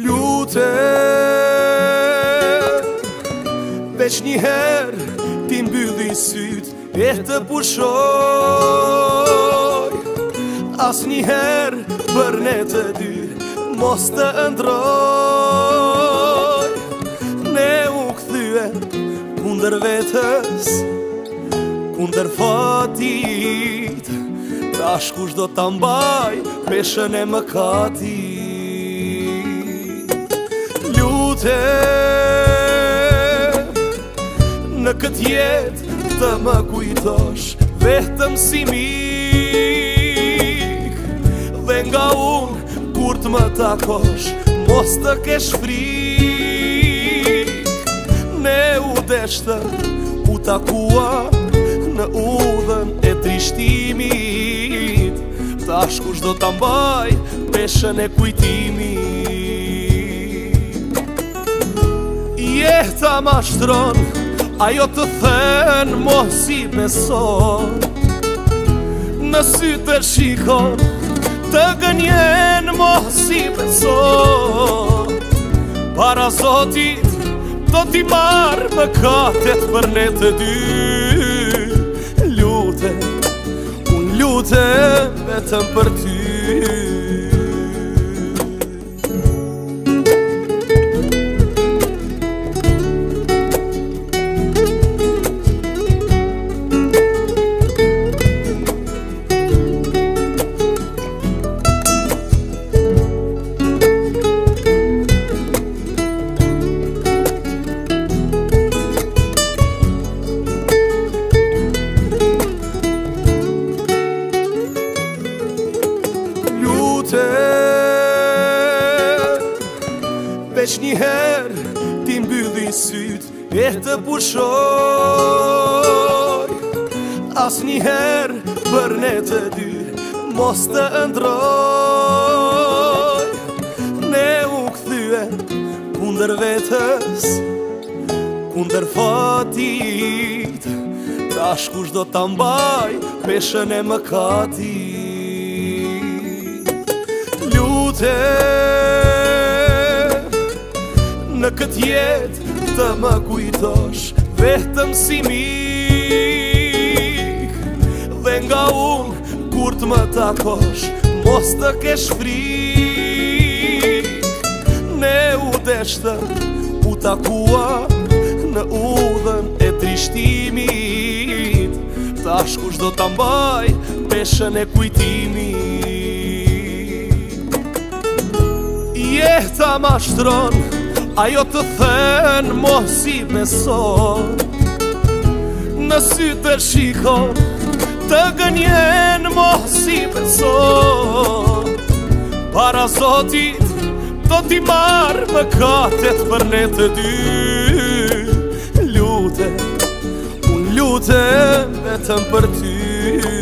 Lute Veç një her Ti mbyllë i syt E të pushoj As një her Për ne të dy Mos të ndroj kunder vetës Kunder fatit Tash kush do të mbaj Peshën e më kati Ljute Në këtë jetë të më kujtosh Vetëm si mik Dhe nga unë kur të më takosh Mos të kesh frik qeshtë U takua në udhën e trishtimit Tash kush do të mbaj peshen e kujtimit Jeta ma shtron, ajo të thënë mos i beson Në sy të shikon, të gënjen mos i beson Para zotit Do t'i marë më katët për ne të dy Lute, unë lute vetëm për ty Beç një herë Ti mbyllë i syt E të pushoj As një herë Për ne të dy Mos të ndroj Ne u këthyë Kunder vetës Kunder fatit Ta shkush do të mbaj Peshën e më katit Lutës në këtë jetë të më kujtosh vetëm si mik dhe nga unë kur të më takosh mos të kesh frik ne u deshtë u takua në udhën e trishtimit Tash kush do të mbaj peshen e kujtimi jetë të mashtronë Ajo të thënë mosi beso Në sy të shiko Të gënjen mosi beso Para zotit Do t'i marë më katet për ne të dy Lute, unë lute vetëm për ty